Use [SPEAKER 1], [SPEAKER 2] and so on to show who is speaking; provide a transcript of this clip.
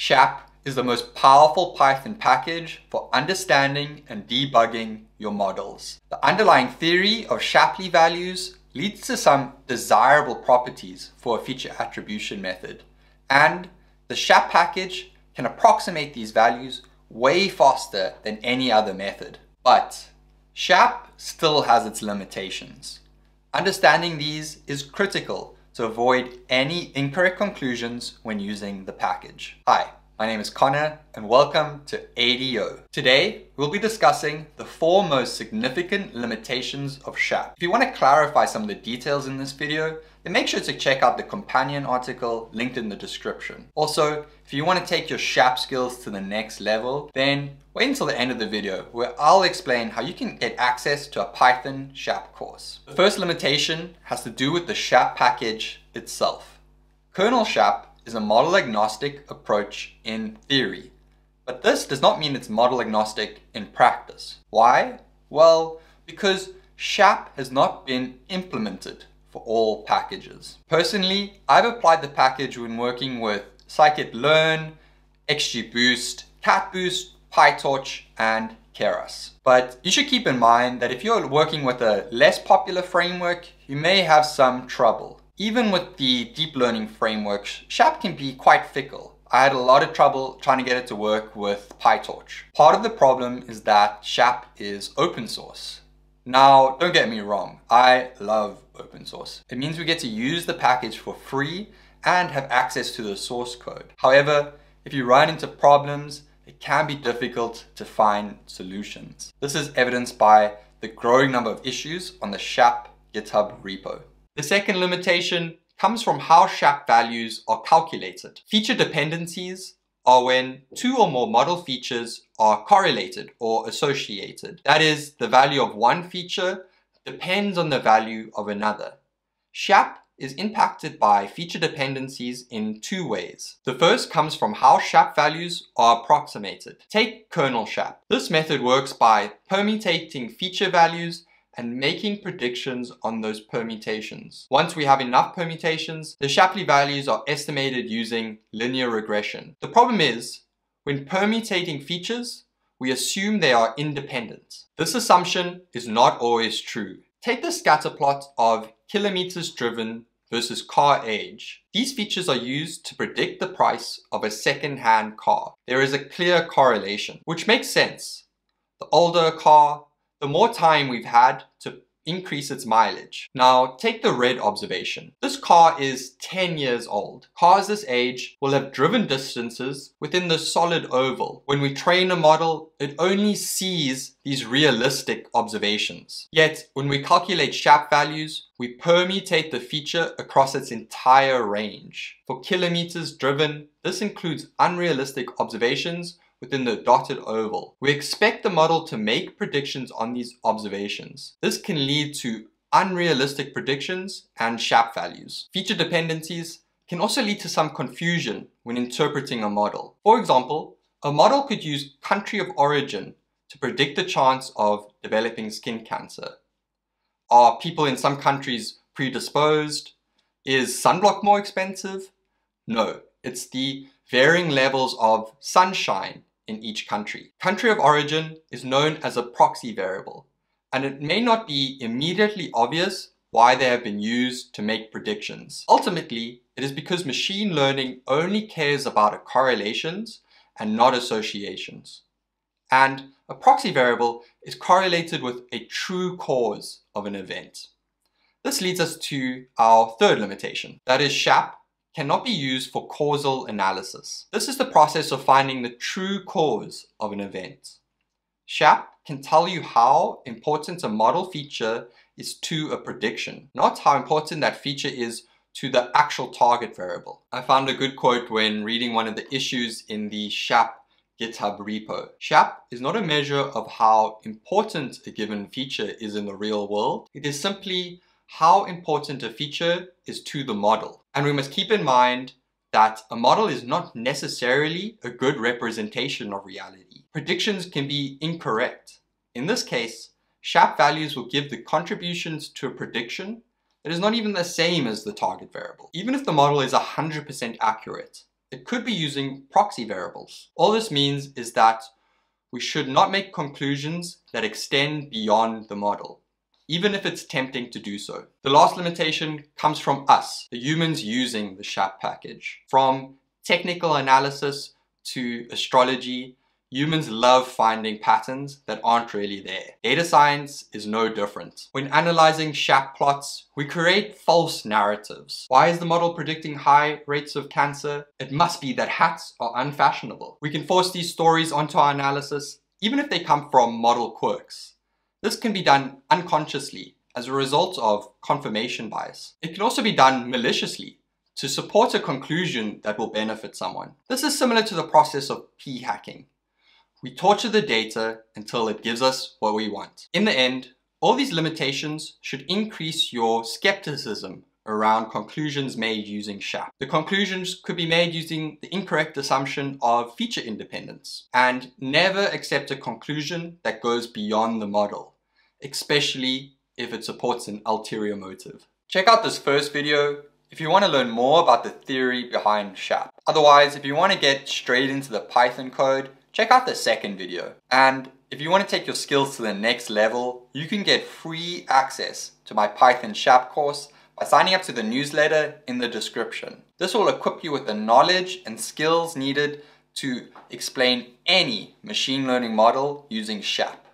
[SPEAKER 1] SHAP is the most powerful Python package for understanding and debugging your models. The underlying theory of Shapley values leads to some desirable properties for a feature attribution method. And the SHAP package can approximate these values way faster than any other method. But SHAP still has its limitations. Understanding these is critical to avoid any incorrect conclusions when using the package. Hi, my name is Conor and welcome to ADO. Today, we'll be discussing the four most significant limitations of SHAP. If you want to clarify some of the details in this video, then make sure to check out the companion article linked in the description. Also, if you want to take your SHAP skills to the next level, then wait until the end of the video where I'll explain how you can get access to a Python SHAP course. The first limitation has to do with the SHAP package itself. Kernel SHAP is a model agnostic approach in theory. But this does not mean it's model agnostic in practice. Why? Well, because SHAP has not been implemented for all packages. Personally, I've applied the package when working with scikit-learn, XGBoost, CatBoost, PyTorch, and Keras. But you should keep in mind that if you're working with a less popular framework, you may have some trouble. Even with the deep learning frameworks, SHAP can be quite fickle. I had a lot of trouble trying to get it to work with PyTorch. Part of the problem is that SHAP is open source. Now, don't get me wrong, I love open source. It means we get to use the package for free and have access to the source code. However, if you run into problems, it can be difficult to find solutions. This is evidenced by the growing number of issues on the SHAP GitHub repo. The second limitation comes from how SHAP values are calculated. Feature dependencies are when two or more model features are correlated or associated. That is, the value of one feature depends on the value of another. SHAP is impacted by feature dependencies in two ways. The first comes from how SHAP values are approximated. Take kernel SHAP. This method works by permutating feature values and making predictions on those permutations. Once we have enough permutations, the Shapley values are estimated using linear regression. The problem is, when permutating features, we assume they are independent. This assumption is not always true. Take the scatter plot of kilometers driven versus car age. These features are used to predict the price of a second-hand car. There is a clear correlation, which makes sense. The older a car, the more time we've had to increase its mileage. Now, take the red observation. This car is 10 years old. Cars this age will have driven distances within the solid oval. When we train a model, it only sees these realistic observations. Yet, when we calculate SHAP values, we permutate the feature across its entire range. For kilometers driven, this includes unrealistic observations within the dotted oval. We expect the model to make predictions on these observations. This can lead to unrealistic predictions and SHAP values. Feature dependencies can also lead to some confusion when interpreting a model. For example, a model could use country of origin to predict the chance of developing skin cancer. Are people in some countries predisposed? Is sunblock more expensive? No, it's the varying levels of sunshine in each country. Country of origin is known as a proxy variable, and it may not be immediately obvious why they have been used to make predictions. Ultimately, it is because machine learning only cares about correlations and not associations. And a proxy variable is correlated with a true cause of an event. This leads us to our third limitation, that is SHAP cannot be used for causal analysis. This is the process of finding the true cause of an event. SHAP can tell you how important a model feature is to a prediction, not how important that feature is to the actual target variable. I found a good quote when reading one of the issues in the SHAP GitHub repo. SHAP is not a measure of how important a given feature is in the real world. It is simply how important a feature is to the model. And we must keep in mind that a model is not necessarily a good representation of reality. Predictions can be incorrect. In this case, SHAP values will give the contributions to a prediction that is not even the same as the target variable. Even if the model is 100% accurate, it could be using proxy variables. All this means is that we should not make conclusions that extend beyond the model, even if it's tempting to do so. The last limitation comes from us, the humans using the SHAP package. From technical analysis to astrology Humans love finding patterns that aren't really there. Data science is no different. When analyzing SHAP plots, we create false narratives. Why is the model predicting high rates of cancer? It must be that hats are unfashionable. We can force these stories onto our analysis, even if they come from model quirks. This can be done unconsciously as a result of confirmation bias. It can also be done maliciously to support a conclusion that will benefit someone. This is similar to the process of p-hacking. We torture the data until it gives us what we want. In the end, all these limitations should increase your skepticism around conclusions made using SHAP. The conclusions could be made using the incorrect assumption of feature independence and never accept a conclusion that goes beyond the model, especially if it supports an ulterior motive. Check out this first video if you want to learn more about the theory behind SHAP. Otherwise, if you want to get straight into the Python code, check out the second video. And if you want to take your skills to the next level, you can get free access to my Python SHAP course by signing up to the newsletter in the description. This will equip you with the knowledge and skills needed to explain any machine learning model using SHAP.